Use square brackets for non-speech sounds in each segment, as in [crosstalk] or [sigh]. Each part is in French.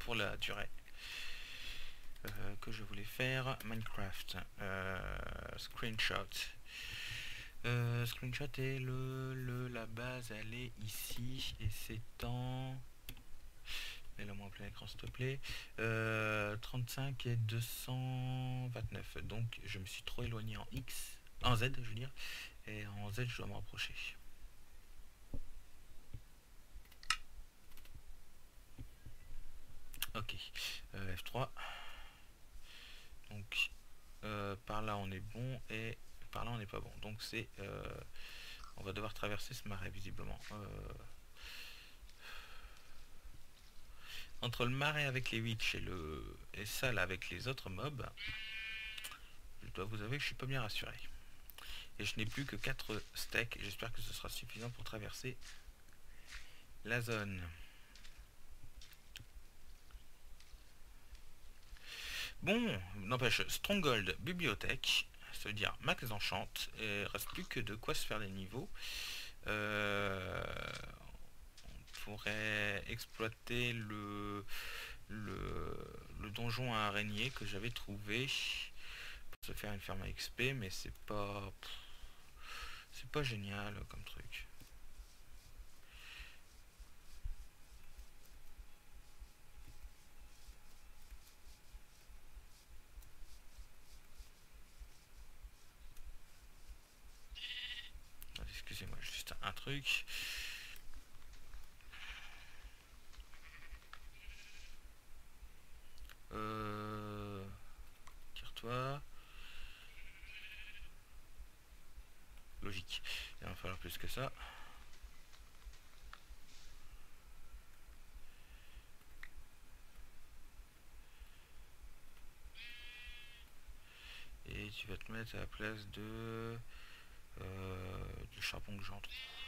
pour la durée que je voulais faire. Minecraft. screenshot. screenshot et le, le, la base elle est ici et c'est en mets-le moi plein écran s'il te plaît 35 et 229 donc je me suis trop éloigné en X en Z je veux dire et en Z je dois me rapprocher ok. Euh, F3 donc euh, par là on est bon et par là on n'est pas bon. Donc c'est euh, on va devoir traverser ce marais visiblement. Entre le marais avec les witch et le et ça là avec les autres mobs je dois vous avouer que je suis pas bien rassuré. Et je n'ai plus que 4 steaks. J'espère que ce sera suffisant pour traverser la zone bon n'empêche stronghold bibliothèque veut dire max enchante et reste plus que de quoi se faire des niveaux euh, pourrait exploiter le, le, donjon à araignée que j'avais trouvé pour se faire une ferme à XP, mais c'est pas... C'est pas génial comme truc. Excusez-moi, juste un Euh... Tire-toi. Logique. Il va falloir plus que ça. Et tu vas te mettre à la place de euh, du charbon que j'en trouve.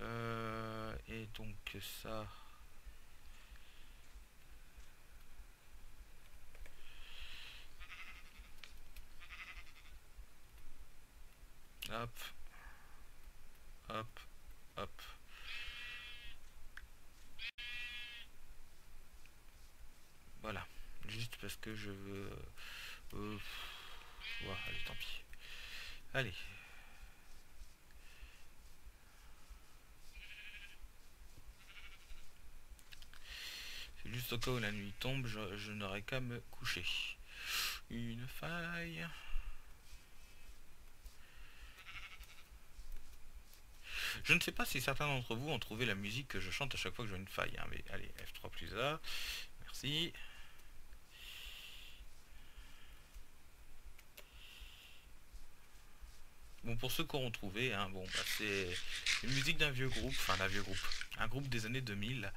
Euh, et donc ça Hop. Hop. Hop. Voilà. Juste parce que je veux... Euh, allez, tant pis. Allez. C'est juste au la nuit tombe, je, n'aurai qu'à me coucher. Une faille. Je ne sais pas si certains d'entre vous ont trouvé la musique que je chante à chaque fois que j'ai une faille. Hein, mais allez, F3 plus A. Merci. Bon, pour ceux qui auront trouvé, hein, bon, bah, c'est une musique d'un vieux groupe, enfin d'un vieux groupe, un groupe des années 2000, euh,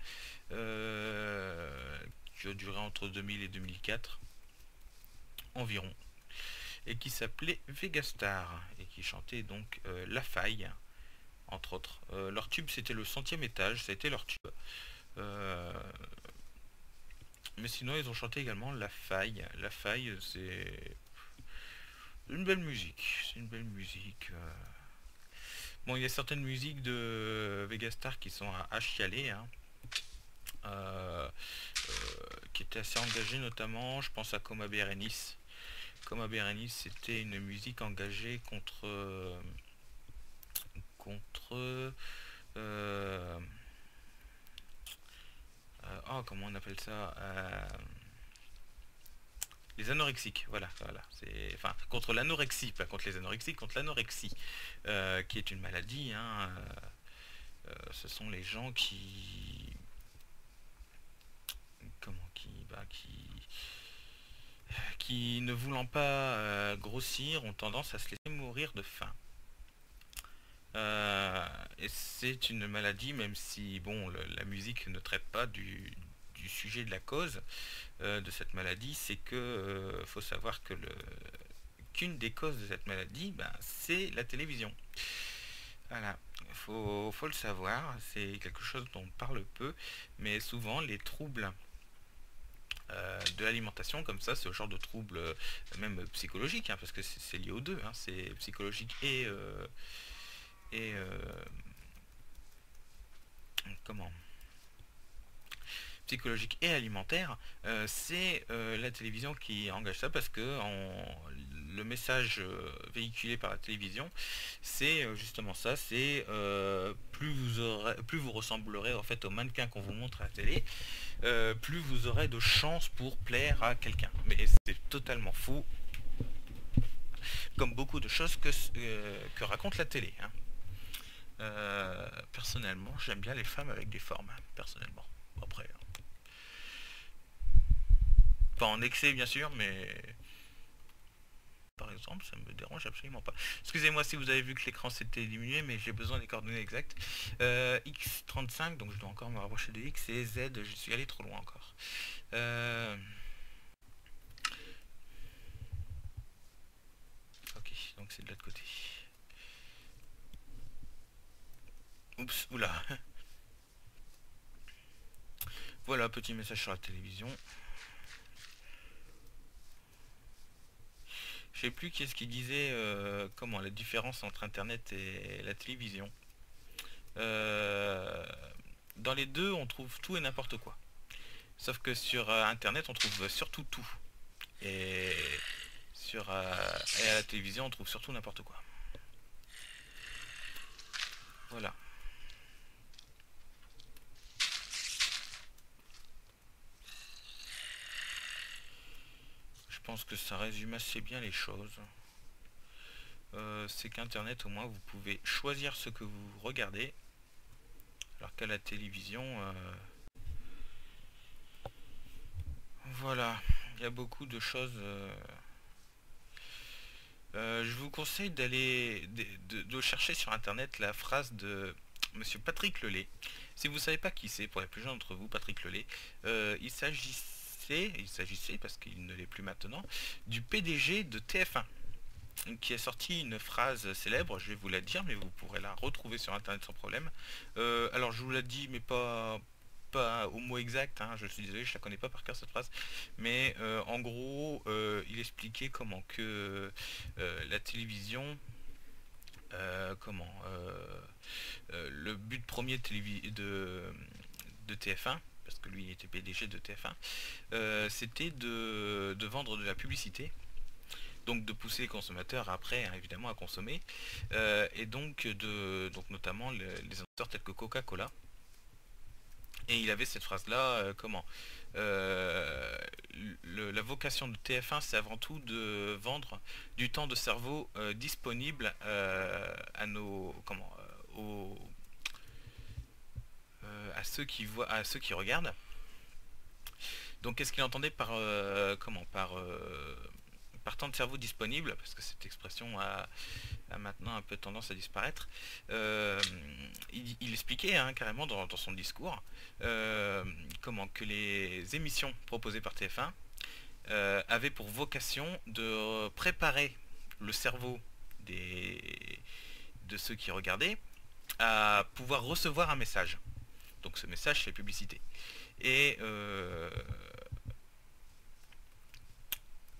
qui a duré entre 2000 et 2004, environ, et qui s'appelait Vegastar, et qui chantait donc euh, La Faille, entre autres. Euh, leur tube, c'était le centième étage, ça a été leur tube. Euh, mais sinon, ils ont chanté également La Faille. La Faille, c'est une belle musique. C'est une belle musique. Euh. Bon, il y a certaines musiques de Vegastar qui sont à, chialer. Hein. Qui étaient assez engagées notamment, je pense à Coma Berenice. Coma Berenice, c'était une musique engagée contre contre euh, euh, oh comment on appelle ça euh, les anorexiques voilà voilà c'est enfin contre l'anorexie pas contre les anorexiques contre l'anorexie qui est une maladie hein, ce sont les gens qui comment qui bah, qui qui ne voulant pas grossir ont tendance à se laisser mourir de faim euh, et c'est une maladie, même si bon, la musique ne traite pas du, sujet de la cause euh, de cette maladie, c'est que euh, faut savoir que qu'une des causes de cette maladie, ben, c'est la télévision. Voilà, faut, faut le savoir, c'est quelque chose dont on parle peu, mais souvent les troubles de l'alimentation comme ça, ce genre de troubles même psychologiques, hein, parce que c'est lié aux deux, hein, c'est psychologique et, et euh, comment? Psychologique et alimentaire, c'est la télévision qui engage ça parce que le message véhiculé par la télévision, c'est justement ça, c'est plus vous aurez, plus vous ressemblerez en fait au mannequin qu'on vous montre à la télé, plus vous aurez de chances pour plaire à quelqu'un. Mais c'est totalement fou, comme beaucoup de choses que, que raconte la télé. Hein. Euh, personnellement, j'aime bien les femmes avec des formes, personnellement. Après. Hein. Pas en excès, bien sûr, mais. Par exemple, ça me dérange absolument pas. Excusez-moi si vous avez vu que l'écran s'était diminué, mais j'ai besoin des coordonnées exactes. Euh, X35, donc je dois encore me rapprocher de X, et Z, je suis allé trop loin encore. Euh, ok, donc c'est de l'autre côté. Oups, oula. [laughs] Voilà, petit message sur la télévision. Je sais plus qui est-ce qui disait euh, comment la différence entre internet et la télévision. Euh, dans les deux, on trouve tout et n'importe quoi. Sauf que sur euh, internet, on trouve surtout tout. Et sur et à la télévision, on trouve surtout n'importe quoi. Voilà. Pense que ça résume assez bien les choses. Euh, c'est qu'Internet, au moins, vous pouvez choisir ce que vous regardez. Alors qu'à la télévision... Euh, voilà, il y a beaucoup de choses... Euh, je vous conseille d'aller de, chercher sur internet la phrase de monsieur Patrick Lelay. Si vous savez pas qui c'est, pour les plus jeunes d'entre vous, Patrick Lelay, il s'agit il s'agissait, parce qu'il ne l'est plus maintenant, du PDG de TF1 qui a sorti une phrase célèbre, je vais vous la dire, mais vous pourrez la retrouver sur internet sans problème. Euh, alors je vous la dis, mais pas, pas au mot exact, hein, je suis désolé, je la connais pas par cœur cette phrase, mais euh, en gros, euh, il expliquait comment que la télévision, comment, le but premier de, de TF1, parce que lui était PDG de TF1, euh, c'était de, vendre de la publicité, donc de pousser les consommateurs après hein, évidemment à consommer, euh, et donc de notamment les, les tels que Coca-Cola. Et il avait cette phrase là, euh, comment La vocation de TF1 c'est avant tout de vendre du temps de cerveau disponible à nos comment à ceux qui voient, à ceux qui regardent. Donc qu'est-ce qu'il entendait par euh, comment par euh, par temps de cerveau disponible, parce que cette expression a, maintenant un peu tendance à disparaître. il, expliquait hein, carrément dans, son discours comment que les émissions proposées par TF1 avaient pour vocation de préparer le cerveau de ceux qui regardaient à pouvoir recevoir un message. Donc ce message, c'est publicité. Et, euh,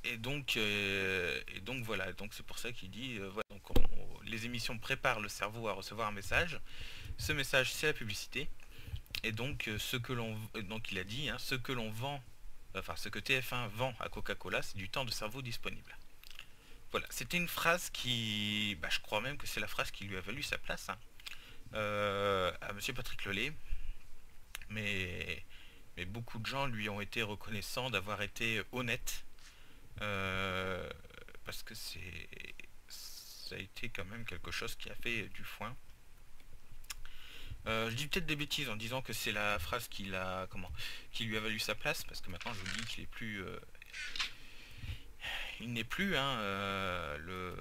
et, donc, euh, et donc voilà, donc c'est pour ça qu'il dit, euh, donc les émissions préparent le cerveau à recevoir un message. Ce message, c'est la publicité. Et donc ce que l'on, donc il a dit, hein, ce que l'on vend, enfin ce que TF1 vend à Coca-Cola, c'est du temps de cerveau disponible. Voilà, c'était une phrase qui, bah, je crois même que c'est la phrase qui lui a valu sa place hein, à Monsieur Patrick Lelay, mais, beaucoup de gens lui ont été reconnaissants d'avoir été honnête. Euh, parce que c'est ça a été quand même quelque chose qui a fait du foin. Euh, je dis peut-être des bêtises en disant que c'est la phrase qui a comment qui lui a valu sa place parce que maintenant je vous dis qu'il est plus euh, il n'est plus hein, le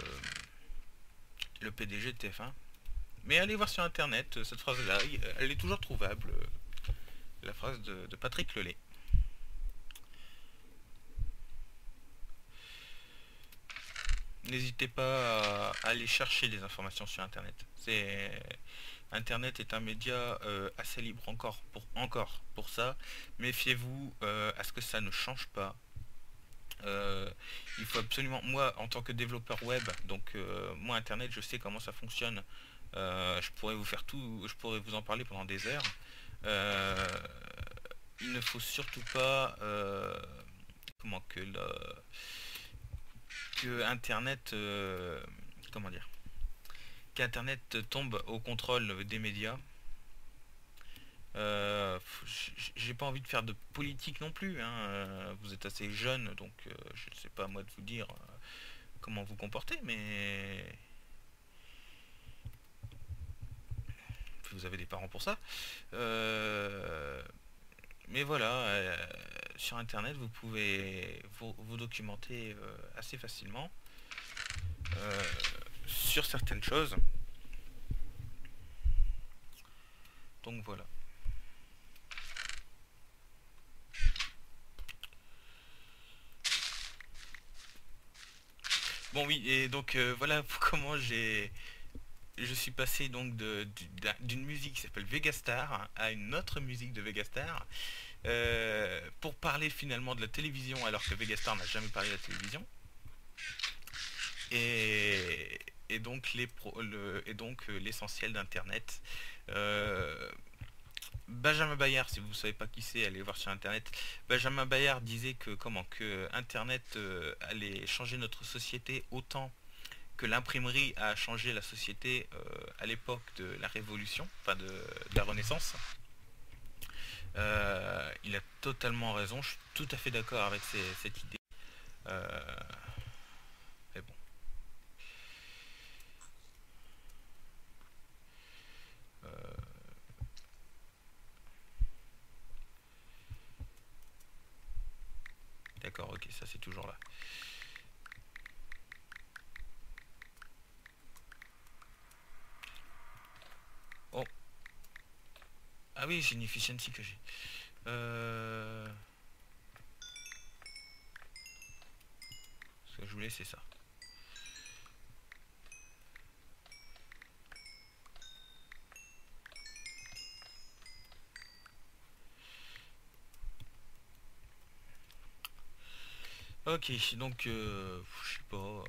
le PDG de TF1 mais allez voir sur internet cette phrase là elle est toujours trouvable la phrase de, Patrick Lelay. N'hésitez pas à aller chercher des informations sur Internet. Internet est un média euh, assez libre encore pour encore pour ça. Méfiez-vous euh, à ce que ça ne change pas. Euh, il faut absolument, moi en tant que développeur web, donc moi Internet, je sais comment ça fonctionne. je pourrais vous faire tout, je pourrais vous en parler pendant des heures. Euh, il ne faut surtout pas comment que que internet comment dire qu'internet tombe au contrôle des médias euh, j'ai pas envie de faire de politique non plus. Hein. Euh, vous êtes assez jeune, donc euh, je ne sais pas moi de vous dire comment vous comporter, mais vous avez des parents pour ça. mais voilà, sur internet vous pouvez vous, documenter assez facilement sur certaines choses. Donc voilà. Bon oui, et donc euh, voilà [laughs] comment j'ai je suis passé donc d'une musique qui s'appelle Vegastar à une autre musique de Vegastar euh, pour parler finalement de la télévision alors que Vegastar n'a jamais parlé de la télévision. Et, donc euh, l'essentiel d'internet. Benjamin Bayard, si vous ne savez pas qui c'est, allez voir sur internet. Benjamin Bayard disait que comment que internet euh, allait changer notre société autant que l'imprimerie a changé la société euh, à l'époque de la Révolution, enfin de, la Renaissance. Euh, il a totalement raison, je suis tout à fait d'accord avec cette idée. mais bon. D'accord, ok, ça c'est toujours là. Oh. Efficiency que j'ai. Euh... Ce que je voulais, c'est ça. Ok, donc euh, je sais pas.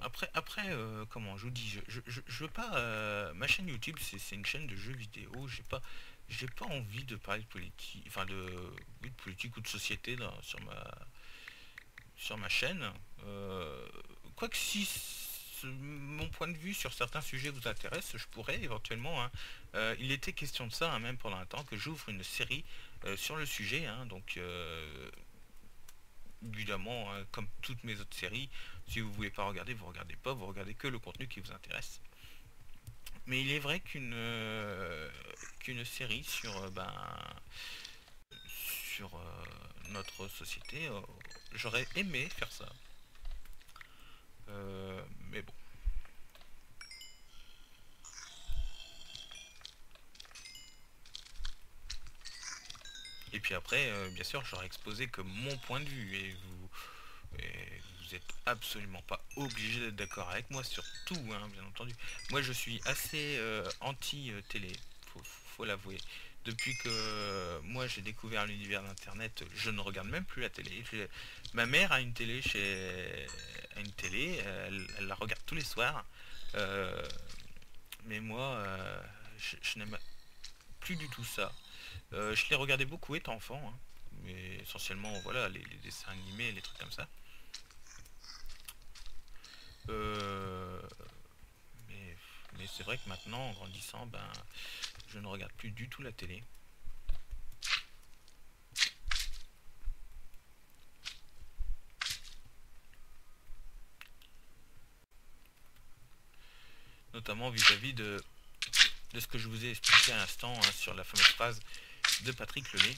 Euh, après, après, euh, comment je vous dis, je, je, veux pas. ma chaîne YouTube, c'est une chaîne de jeux vidéo. J'ai pas, j'ai pas envie de parler de politique, enfin de, de politique ou de société sur ma, sur ma chaîne. Quoique si mon point de vue sur certains sujets vous intéresse, je pourrais éventuellement. Hein, il était question de ça, hein, même pendant un temps, que j'ouvre une série sur le sujet. Hein, donc évidemment, hein, comme toutes mes autres séries, si vous voulez pas regarder, vous regardez pas, vous regardez que le contenu qui vous intéresse. Mais il est vrai qu'une euh, qu'une série sur euh, ben sur euh, notre société, j'aurais aimé faire ça. mais bon. Et puis après, euh, bien sûr, j'aurais exposé que mon point de vue. Et vous, vous êtes absolument pas obligé d'être d'accord avec moi sur tout, hein, bien entendu. Moi, je suis assez euh, anti-télé, faut, faut l'avouer. Depuis que moi j'ai découvert l'univers d'internet, je ne regarde même plus la télé. Ma mère a une télé chez une télé, elle, la regarde tous les soirs. Euh, mais moi, je n'aime plus du tout ça. Euh, je l'ai regardé beaucoup étant enfant, hein. mais essentiellement voilà les, dessins animés, les trucs comme ça. Euh, mais, c'est vrai que maintenant, en grandissant, ben, je ne regarde plus du tout la télé. Notamment vis-à-vis de, de ce que je vous ai expliqué à l'instant hein, sur la fameuse phrase de Patrick Lelay,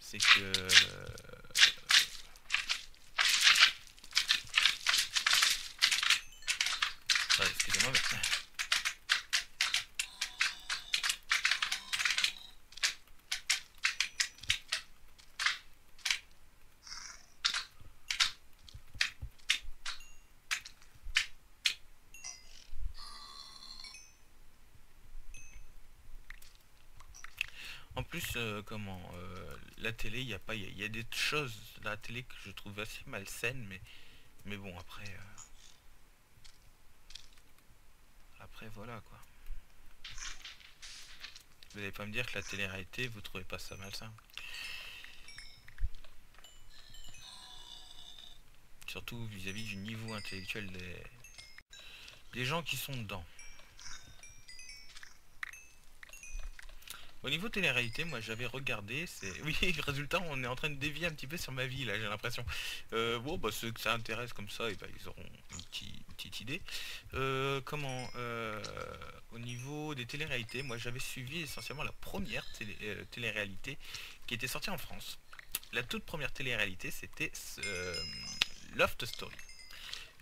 c'est que euh, excusez-moi, mais Euh, comment euh, la télé, il y a pas, il y, a des choses la télé que je trouve assez malsaines, mais mais bon après euh, après voilà quoi. Vous n'allez pas me dire que la télé-réalité, vous trouvez pas ça malsain Surtout vis-à-vis du niveau intellectuel des, des gens qui sont dedans. Au niveau télé-réalité, moi j'avais regardé, c'est... [laughs] Oui, résultat, on est en train de dévier un petit peu sur ma vie, là, j'ai l'impression. Euh, bon, bah ceux que ça intéresse comme ça, eh ben, ils auront une, petite idée. Euh, comment euh, Au niveau des télé-réalités, moi j'avais suivi essentiellement la première télé-réalité qui était sortie en France. La toute première télé-réalité, c'était Loft Story.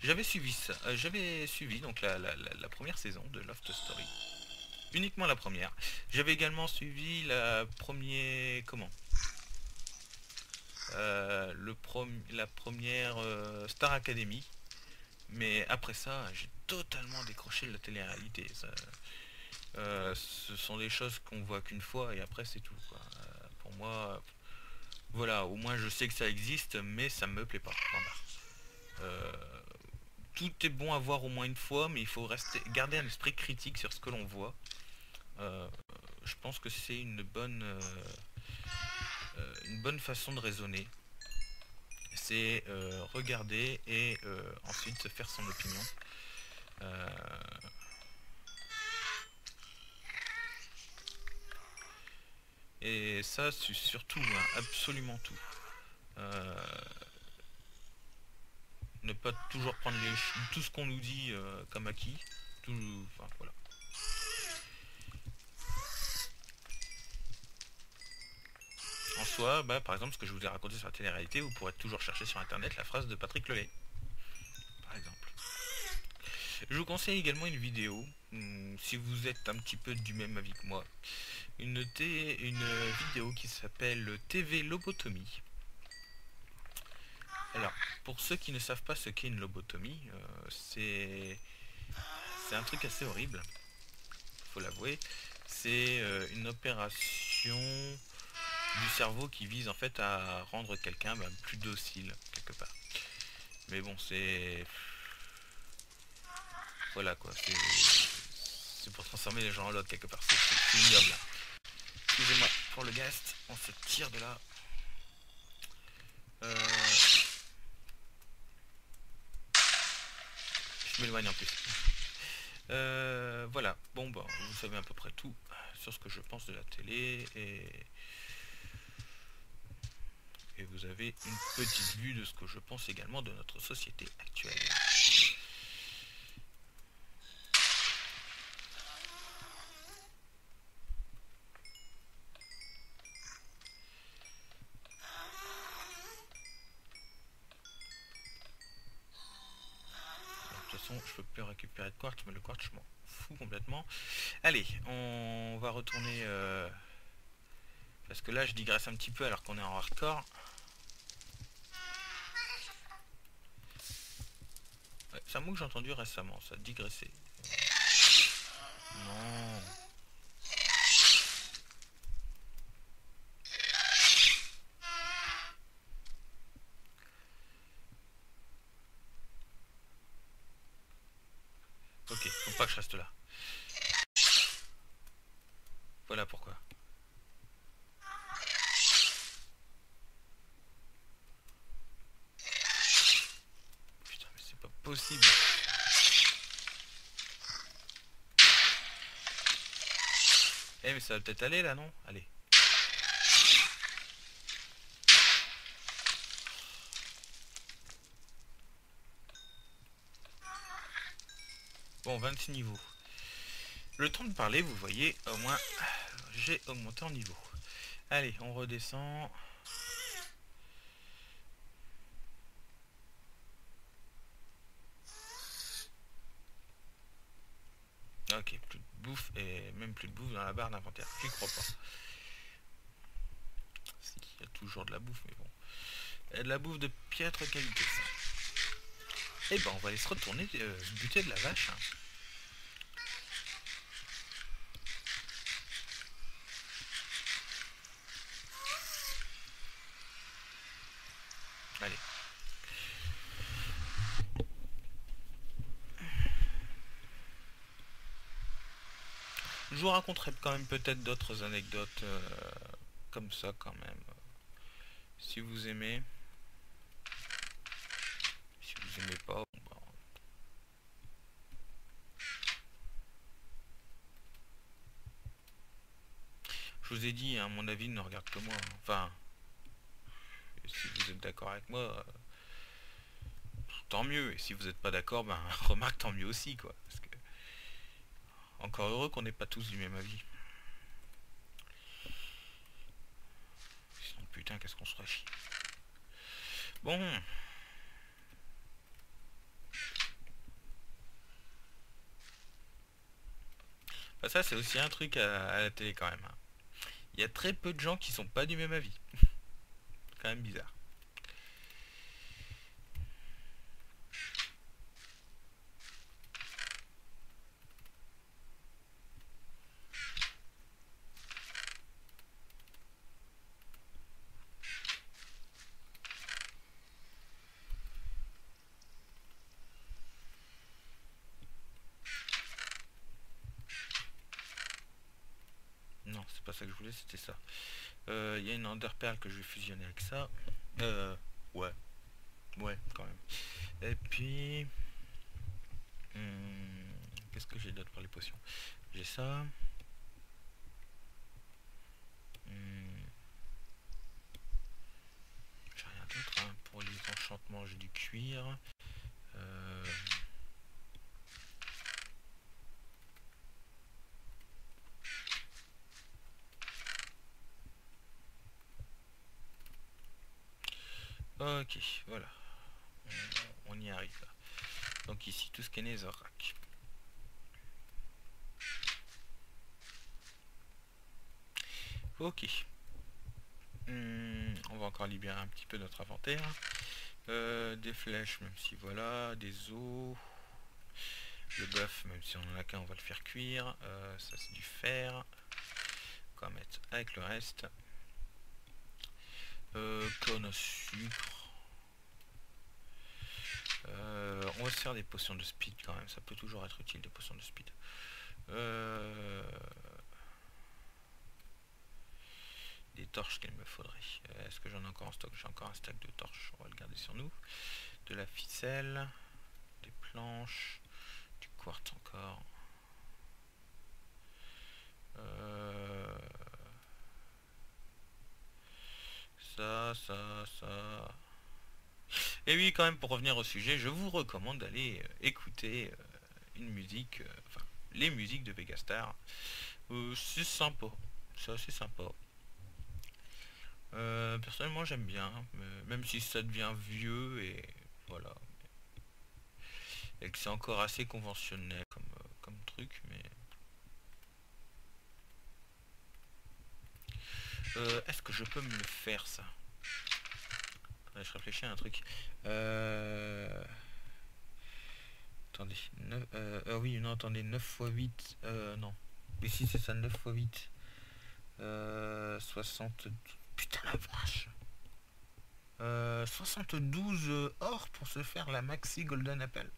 J'avais suivi ça, j'avais suivi donc la, la première saison de Loft Story uniquement la première. J'avais également suivi la première... Comment? Euh, le La première euh, Star Academy. Mais après ça, j'ai totalement décroché de la télé-réalité. Euh, ce sont des choses qu'on voit qu'une fois et après c'est tout. pour moi, voilà, au moins je sais que ça existe, mais ça me plaît pas. tout est bon à voir au moins une fois, mais il faut rester, garder un esprit critique sur ce que l'on voit. Euh, je pense que c'est une bonne euh, euh, une bonne façon de raisonner. C'est regarder et ensuite se faire son opinion. Et ça c'est surtout hein, absolument tout. Ne pas toujours prendre les, tout ce qu'on nous dit comme acquis. Tout, enfin, voilà En soi, bah, par exemple, ce que je vous ai raconté sur la télé-réalité, vous pourrez toujours chercher sur internet la phrase de Patrick Lelay. Par exemple. Je vous conseille également une vidéo, hmm, si vous êtes un petit peu du même avis que moi. Une, vidéo qui s'appelle TV Lobotomie. Alors, pour ceux qui ne savent pas ce qu'est une lobotomie, euh, c'est un truc assez horrible, faut l'avouer. C'est euh, une opération cerveau qui vise en fait à rendre quelqu'un bah, plus docile quelque part. Mais bon, c'est... Voilà quoi, c'est pour transformer les gens en l'autre quelque part, c'est ignoble. Excusez-moi pour le guest, on se tire de là. Euh, je m'éloigne en plus. Euh, voilà, bon bah vous savez à peu près tout sur ce que je pense de la télé et et vous avez une petite vue de ce que je pense également de notre société actuelle. De toute façon, je peux plus récupérer de quartz, mais le quartz, je m'en fous complètement. Allez, on va retourner... Euh, parce que là, je digresse un petit peu alors qu'on est en hardcore. c'est un mot que j'ai entendu récemment, ça, digresser. Non. Ok, faut pas que je reste là. Voilà pourquoi. possible. Eh mais ça va peut-être aller là non? Allez. Bon, 26 niveaux. Le temps de parler, vous voyez, au moins, j'ai augmenté en niveau. Allez, on redescend. Ok, bouffe et même plus de bouffe dans la barre d'inventaire. J'y crois pas. Il y a toujours de la bouffe, mais bon. De la bouffe de piètre qualité, ça. Et eh ben, on va aller se retourner euh, buter de la vache. Hein. Allez. Je vous raconterai quand même peut-être d'autres anecdotes euh, comme ça quand même. Si vous aimez. Si vous aimez pas, bah. Je vous ai dit, à hein, mon avis ne regarde que moi. Enfin, si vous êtes d'accord avec moi, euh, tant mieux. Et si vous n'êtes pas d'accord, ben [laughs] remarque tant mieux aussi, quoi. Encore heureux qu'on n'ait pas tous du même avis. Sinon, putain, qu'est-ce qu'on se chier. Bon. Bah, ça, c'est aussi un truc à, la télé quand même. Hein. Il y a très peu de gens qui sont pas du même avis. [laughs] quand même bizarre. Ça que je voulais, c'était ça. Euh, il y a une underperle que je vais fusionner avec ça. Euh, ouais. Ouais, quand même. Et puis... Hmm, qu'est-ce que j'ai d'autre pour les potions? J'ai ça. Hmm, j'ai rien d'autre. Hein. Pour les enchantements, j'ai du cuir. Euh, Ok, voilà. On, y arrive là. Donc Ok. Hmm, on va encore libérer un petit peu notre inventaire. Euh, des flèches, même si voilà. Des os. Le bœuf, même si on en a qu'un, on va le faire cuire. Euh, ça c'est du fer. On va mettre avec le reste? Euh, sucre. Euh, on va se faire des potions de speed quand même. Ça peut toujours être utile des potions de speed. Euh, des torches qu'il me faudrait. Est-ce que j'en ai encore en stock? J'ai encore un stack de torches. On va le garder sur nous. De la ficelle. Des planches. Du quartz encore. Euh, ça, ça, ça. Et oui, quand même, pour revenir au sujet, je vous recommande d'aller euh, écouter euh, une musique, euh, enfin, les musiques de Vegastar. c'est sympa, c'est assez sympa. personnellement, j'aime bien, même si ça devient vieux et voilà. Et que c'est encore assez conventionnel comme, truc, mais est-ce que je peux me le faire ça? Je réfléchis à un truc. Euh... Attendez. 9, euh, euh, oui, non, attendez. 9 x 8. Euh, non. Ici, c'est ça, 9 x 8. Euh, 60... Putain la vache euh, 72 or pour se faire la maxi golden apple.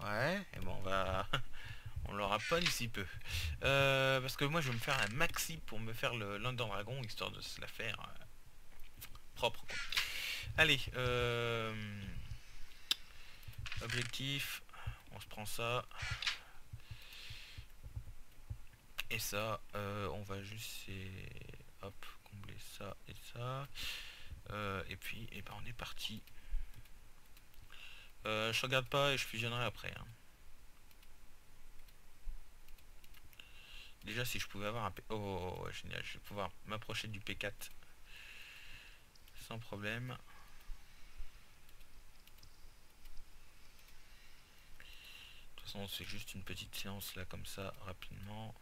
Ouais, et bon, on va... [laughs] On l'aura pas d'ici peu. Euh, parce que moi je vais me faire un maxi pour me faire le London Dragon, histoire de se la faire euh, propre. Allez, euh, objectif, on se prend ça. Et ça, on va juste hop, combler ça et ça. et puis, et eh ben on est parti. je regarde pas et je fusionnerai après. Hein. Déjà, si je pouvais avoir un P... Oh, génial. Je vais pouvoir m'approcher du P4 sans problème. De toute façon, c'est juste une petite séance là, comme ça, rapidement.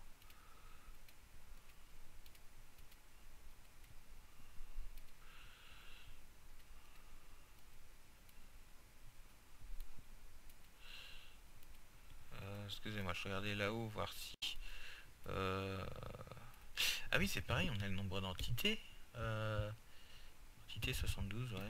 Euh, excusez-moi, je regardais là-haut, voir si euh... Ah oui, c'est pareil, on a le nombre d'entités. Euh... Entité 72, ouais.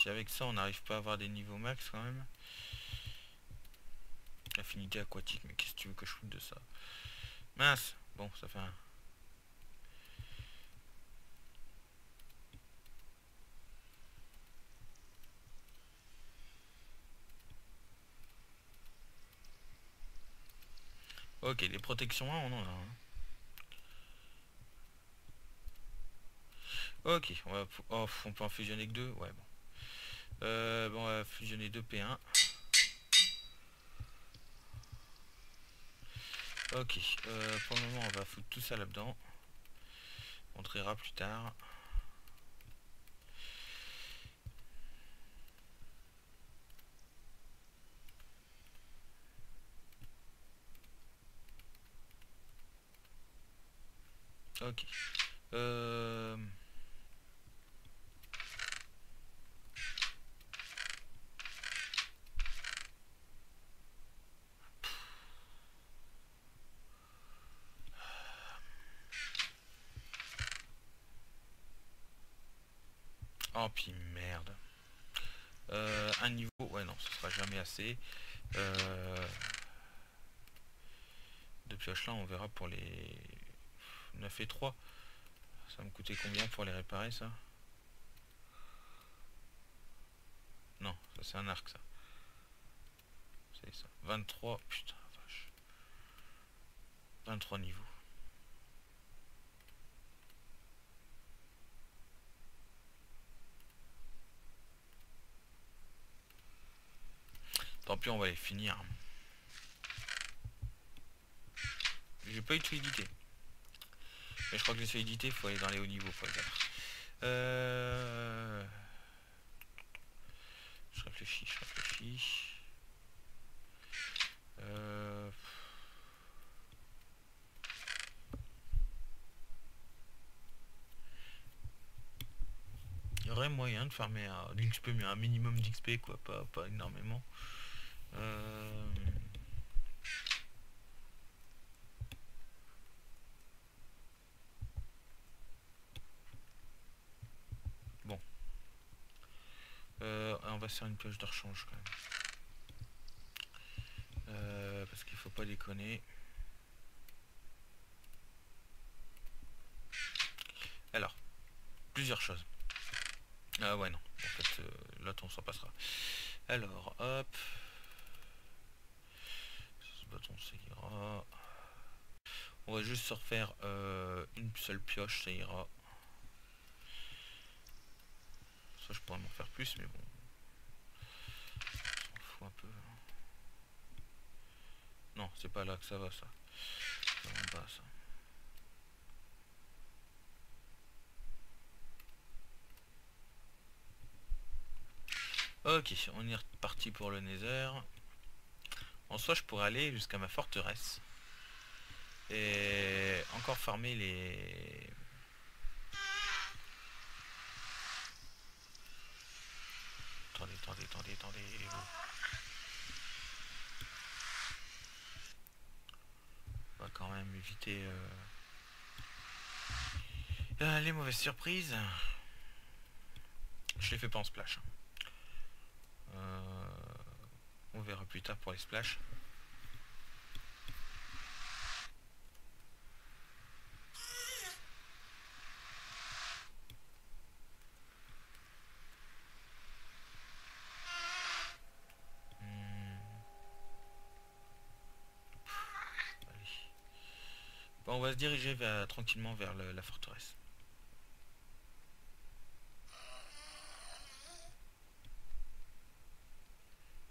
si avec ça on n'arrive pas à avoir des niveaux max quand même. Affinité aquatique, mais qu'est-ce que tu veux que je foute de ça? Mince Bon, ça fait un... Ok, les protections 1, on en a. Hein. Ok, oh, on peut en fusionner que deux Ouais, bon. Euh, bon, on va fusionner deux P1. Ok, euh, pour le moment, on va foutre tout ça là-dedans. On triera plus tard. Ok. Euh... Oh puis merde. Euh, un niveau, ouais non, ce sera jamais assez. De pioche là, on verra pour les 9 et 3. Ça me coûtait combien pour les réparer ça? Non, ça c'est un arc ça. C'est ça. 23, putain, vache. 23 niveaux. Tant pis, on va les finir. J'ai pas eu de fluidité. Mais je crois que les fluidités, il faut aller dans les hauts niveaux pour les Euh... Je réfléchis, je réfléchis. Il y aurait moyen de farmer un un minimum d'XP quoi, pas, pas énormément. Euh, bon. Euh, une pioche de rechange quand même. Euh, parce qu'il faut pas déconner. Alors, plusieurs choses. Ah ouais non, en fait, là on s'en passera. Alors, hop bâton ça ira. On va juste se refaire euh, une seule pioche, ça ira. Ça je pourrais m'en faire plus mais bon. On s'en fout un peu. Non, c'est pas là que ça va ça. Ok, on est reparti pour le Nether. En soi, je pourrais aller jusqu'à ma forteresse. Et encore farmer les... Attendez, attendez, attendez, attendez. Va quand même éviter euh, euh, les mauvaises surprises. Je les fais pas en splash. Euh, on verra plus tard pour les splash. Diriger tranquillement vers la forteresse.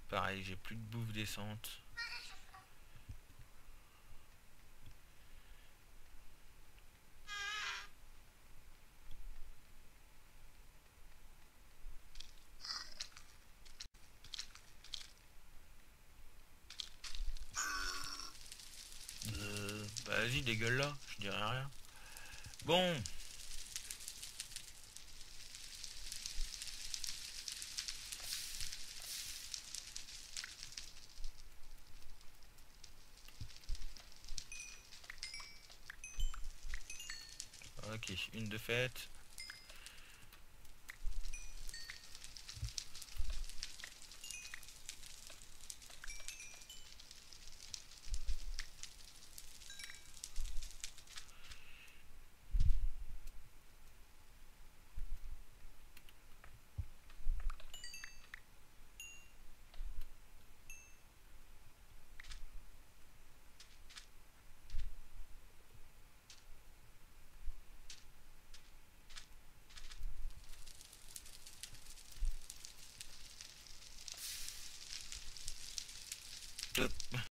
Pareil, j'ai plus de bouffe descente. Euh, bah, vas-y, dégueule là, je dirais rien. Bon, une de fête.